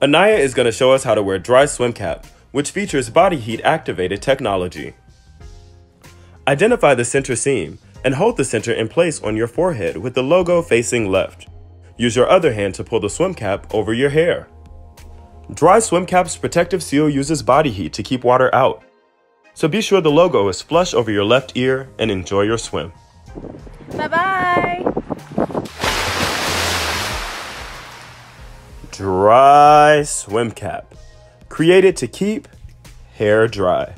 Anaya is going to show us how to wear dry swim cap, which features body heat activated technology. Identify the center seam and hold the center in place on your forehead with the logo facing left. Use your other hand to pull the swim cap over your hair. Dry swim cap's protective seal uses body heat to keep water out. So be sure the logo is flush over your left ear and enjoy your swim. Bye-bye. Dry swim cap. Created to keep hair dry.